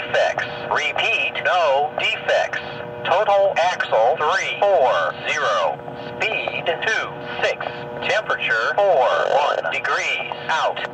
defects. Repeat, no defects. Total axle 340. Speed two six. Temperature four one degrees. Out.